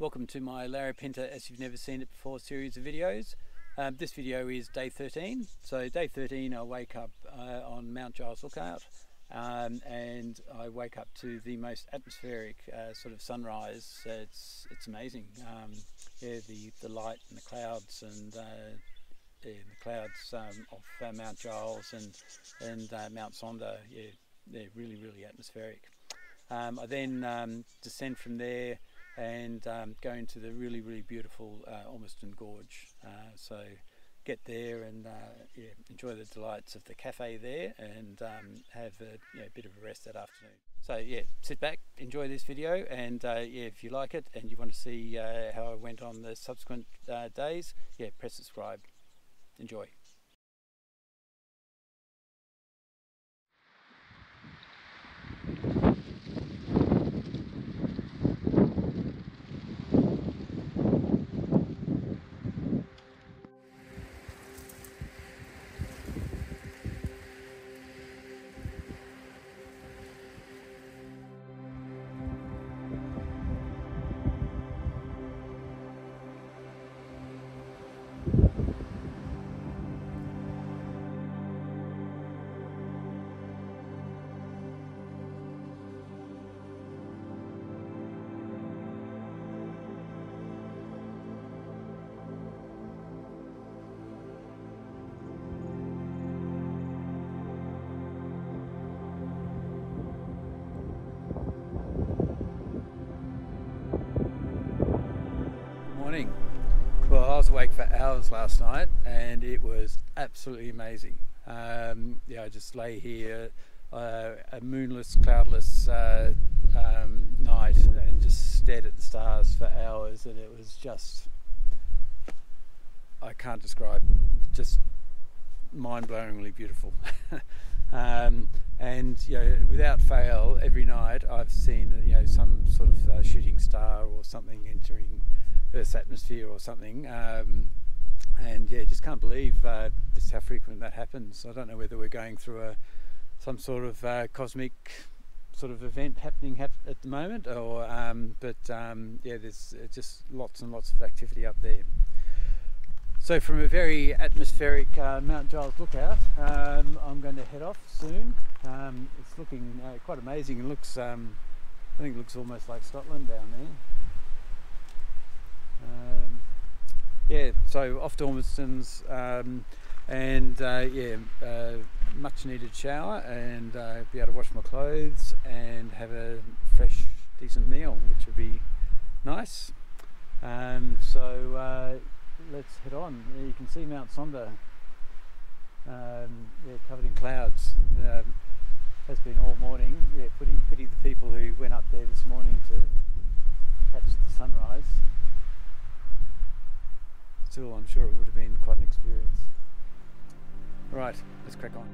Welcome to my Larapinta as you've never seen it before series of videos. Um, this video is day 13. So day 13 I wake up uh, on Mount Giles Lookout um, and I wake up to the most atmospheric uh, sort of sunrise. It's it's amazing. Um, yeah, the, the light and the clouds and uh, yeah, the clouds um, off uh, Mount Giles and, and uh, Mount Sonder, yeah, they're really, really atmospheric. Um, I then um, descend from there and um, go into the really, really beautiful uh, Ormiston Gorge. Uh, so get there and uh, yeah, enjoy the delights of the cafe there and um, have a you know, bit of a rest that afternoon. So yeah, sit back, enjoy this video, and uh, yeah, if you like it and you want to see uh, how I went on the subsequent days, yeah, press subscribe. Enjoy. Morning. Well, I was awake for hours last night and it was absolutely amazing. Um, yeah, I just lay here, uh, a moonless, cloudless uh, um, night and just stared at the stars for hours and it was just, I can't describe, just mind-blowingly beautiful. um, and you know, without fail, every night I've seen you know some sort of uh, shooting star or something entering Earth's atmosphere or something. Um, and yeah, just can't believe uh, just how frequent that happens. I don't know whether we're going through a some sort of uh, cosmic sort of event happening hap- at the moment, or um, but um, yeah, there's uh, just lots and lots of activity up there. So from a very atmospheric uh, Mount Giles lookout, um, I'm going to head off soon. Um, it's looking uh, quite amazing. It looks, um, I think it looks almost like Scotland down there. Um, yeah, so off to Ormiston's um, and uh, yeah, uh, much needed shower and uh, be able to wash my clothes and have a fresh, decent meal, which would be nice. Um, so uh, let's head on. You can see Mount Sonder, um, yeah, covered in clouds. Um, has been all morning. Yeah, pity, pity the people who went up there this morning to catch the sunrise still I'm sure it would have been quite an experience. Right, let's crack on.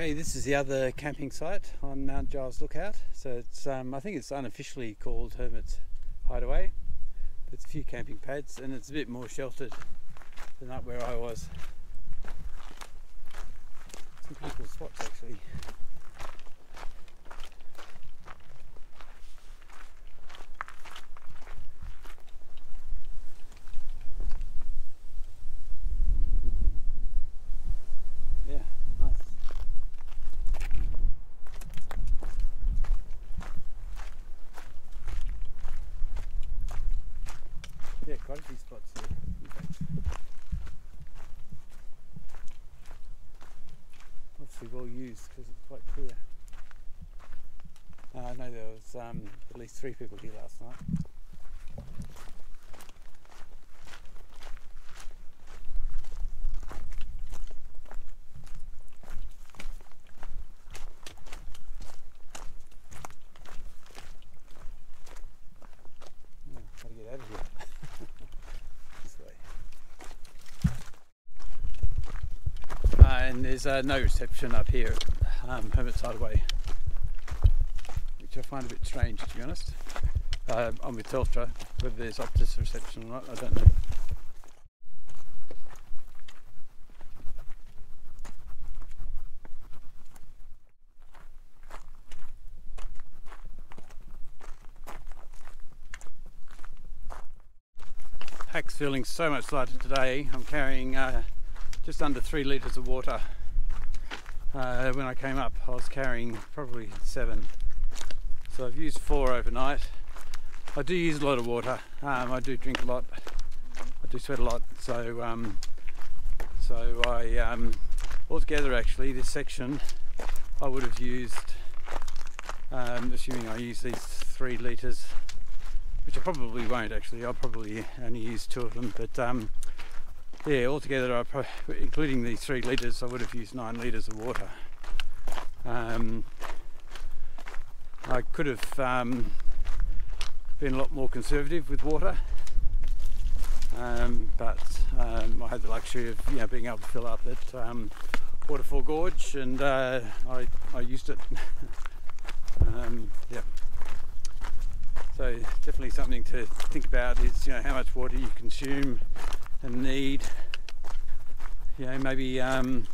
Okay, this is the other camping site on Mount Giles Lookout. So it's, um, I think it's unofficially called Hermit's Hideaway. There's a few camping pads and it's a bit more sheltered than up where I was. Some cool spots actually. quite a few spots here. in fact. Obviously well used because it's quite clear. Uh, I know there was um, at least three people here last night. Oh, gotta get out of here. this way. Uh, and there's uh, no reception up here um, which I find a bit strange to be honest. Uh, I'm with Telstra, whether there's Optus reception or not, I don't know. Pack's feeling so much lighter today. I'm carrying uh, just under three litres of water. Uh, when I came up, I was carrying probably seven. So I've used four overnight. I do use a lot of water. Um, I do drink a lot. I do sweat a lot. So, um, so I um, altogether actually this section I would have used, um, assuming I use these three litres which I probably won't actually. I'll probably only use two of them, but um, yeah, altogether, I pro- including these three litres, I would have used nine litres of water. Um, I could have um, been a lot more conservative with water, um, but um, I had the luxury of you know being able to fill up at um, Waterfall Gorge, and uh, I, I used it. um, yeah. So definitely something to think about is you know how much water you consume and need. You know maybe um,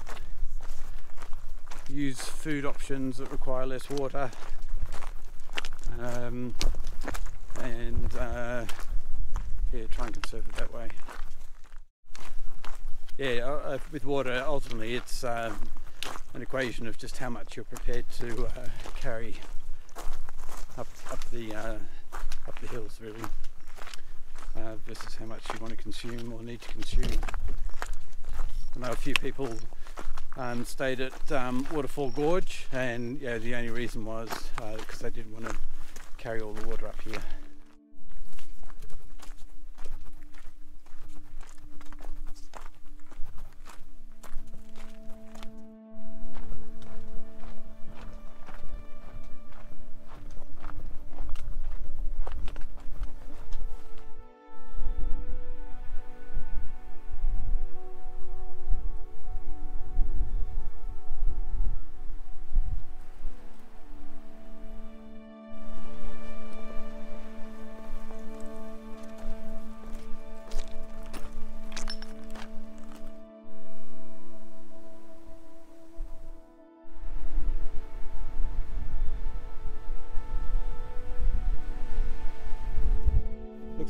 use food options that require less water, um, and uh, yeah, try and conserve it that way. Yeah, uh, uh, with water, ultimately it's um, an equation of just how much you're prepared to uh, carry up up the uh, up the hills really uh, versus how much you want to consume or need to consume. I know a few people um, stayed at um, Waterfall Gorge and yeah, the only reason was because they didn't want to carry all the water up here.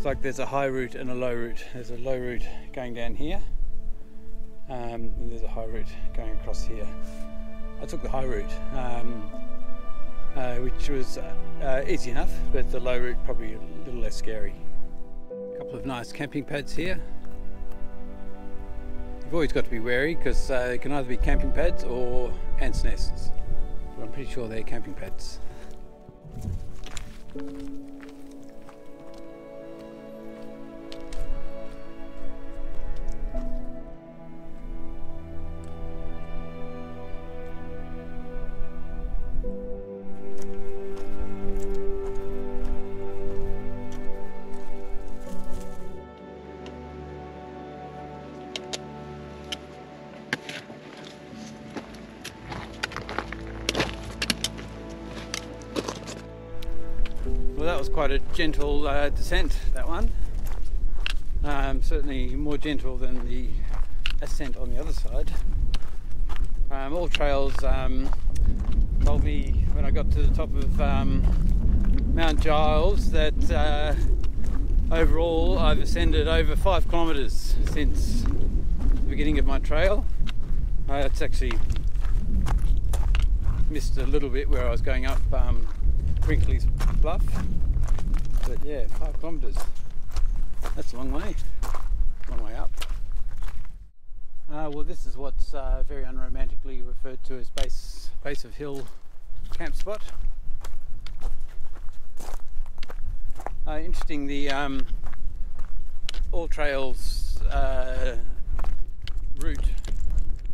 Like there's a high route and a low route. There's a low route going down here, um, and there's a high route going across here. I took the high route, um, uh, which was uh, uh, easy enough, but the low route probably a little less scary. A couple of nice camping pads here. You've always got to be wary because uh, they can either be camping pads or ants' nests. But I'm pretty sure they're camping pads. Quite a gentle uh, descent, that one. Um, certainly more gentle than the ascent on the other side. Um, AllTrails um, told me when I got to the top of um, Mount Giles that uh, overall I've ascended over five kilometres since the beginning of my trail. Uh, it's actually missed a little bit where I was going up um, Brinkley's Bluff. But yeah, five kilometres. That's a long way, long way up. Uh, well, this is what's uh, very unromantically referred to as base base of hill camp spot. Uh, interesting, the um, AllTrails uh, route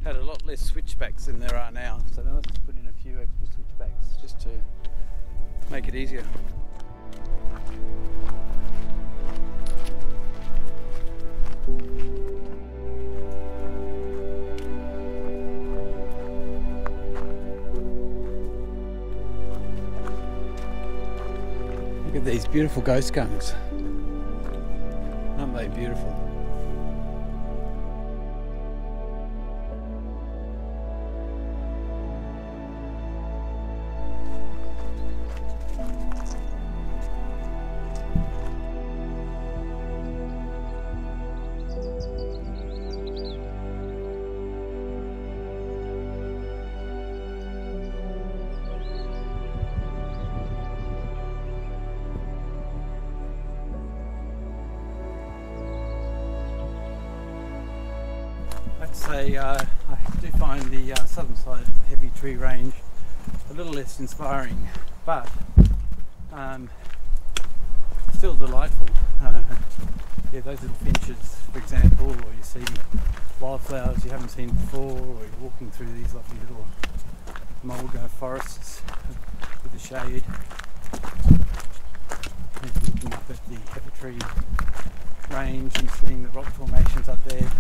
had a lot less switchbacks than there are now, so they must have put in a few extra switchbacks just to make it easier. Look at these beautiful ghost gums. Aren't they beautiful? I'd say uh, I do find the uh, southern side of the Heavitree Range a little less inspiring, but um, still delightful. Uh, yeah, those little finches, for example, or you see wildflowers you haven't seen before, or you're walking through these lovely little mulga forests with the shade. And looking up at the heavy tree range and seeing the rock formations up there.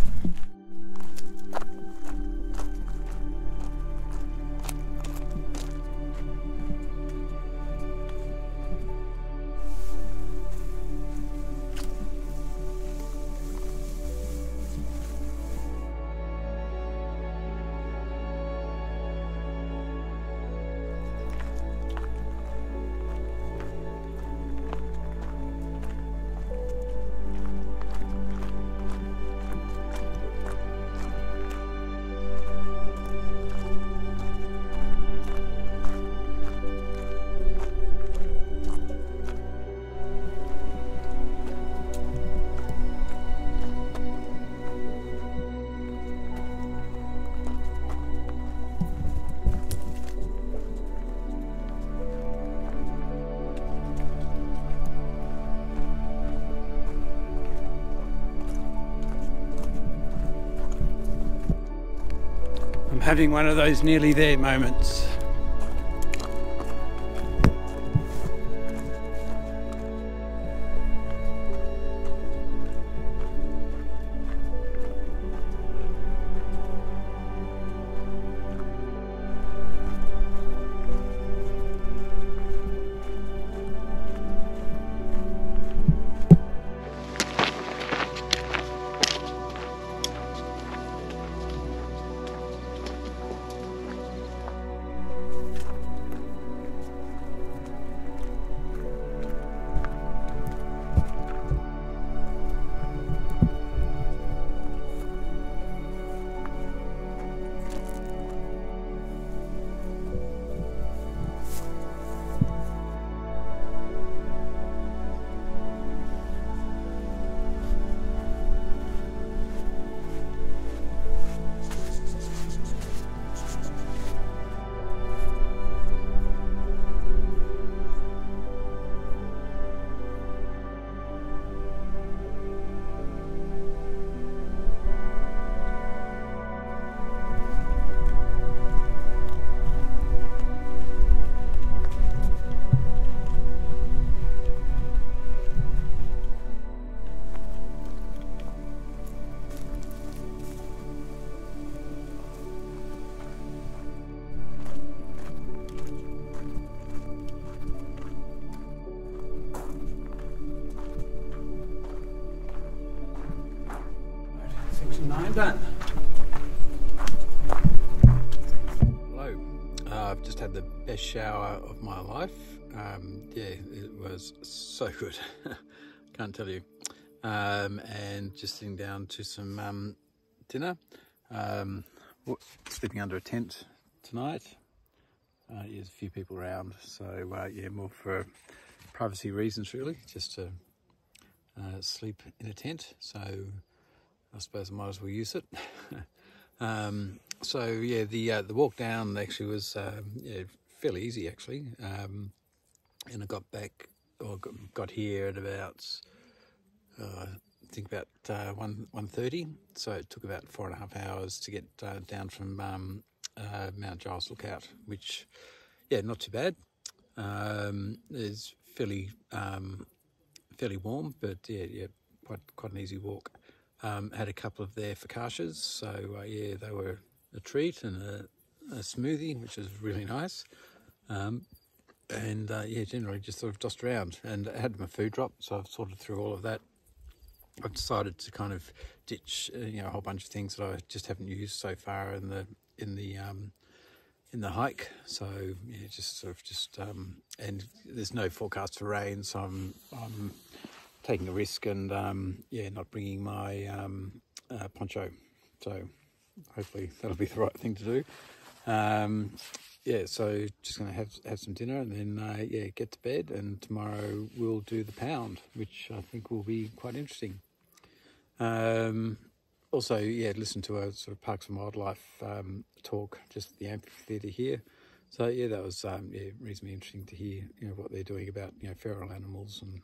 Having one of those nearly there moments. 9 done. Hello. Uh, I've just had the best shower of my life. Um, yeah, it was so good. Can't tell you. Um, and just sitting down to some um, dinner. Um, sleeping under a tent tonight. Uh, there's a few people around, so uh, yeah, more for privacy reasons really, just to uh, sleep in a tent. So I suppose I might as well use it. um, so yeah, the uh, the walk down actually was um, yeah, fairly easy actually, um, and I got back or got here at about uh, I think about uh, one one thirty. So it took about four and a half hours to get uh, down from um, uh, Mount Giles Lookout, which yeah, not too bad. Um, it's fairly um, fairly warm, but yeah, yeah, quite quite an easy walk. Um, had a couple of their focaccias, so uh, yeah, they were a treat and a, a smoothie, which is really nice. Um, and uh, yeah, generally just sort of tossed around. And I had my food drop, so I've sorted through all of that. I've decided to kind of ditch, uh, you know, a whole bunch of things that I just haven't used so far in the in the um, in the hike. So yeah, just sort of just um, and there's no forecast for rain, so I'm I'm taking a risk and um, yeah, not bringing my um, uh, poncho. So hopefully that'll be the right thing to do. Um, yeah, so just gonna have have some dinner and then uh, yeah, get to bed. And tomorrow we'll do the pound, which I think will be quite interesting. Um, also, yeah, listen to a sort of Parks and Wildlife um, talk, just the amphitheatre here. So yeah, that was um, yeah reasonably interesting to hear you know what they're doing about you know feral animals and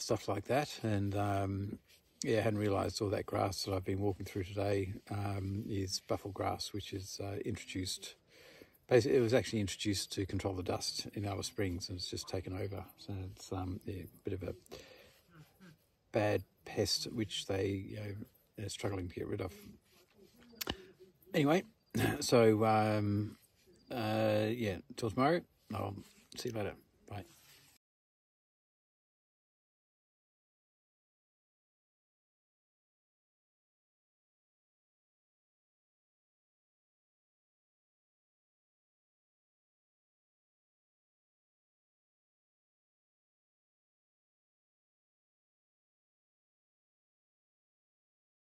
stuff like that. And um, yeah, I hadn't realised all that grass that I've been walking through today um, is buffel grass, which is uh, introduced. Basically, it was actually introduced to control the dust in Alice Springs, and it's just taken over. So it's um, yeah, a bit of a bad pest, which they you know they're struggling to get rid of. Anyway, so um, uh, yeah, till tomorrow. I'll see you later. Bye.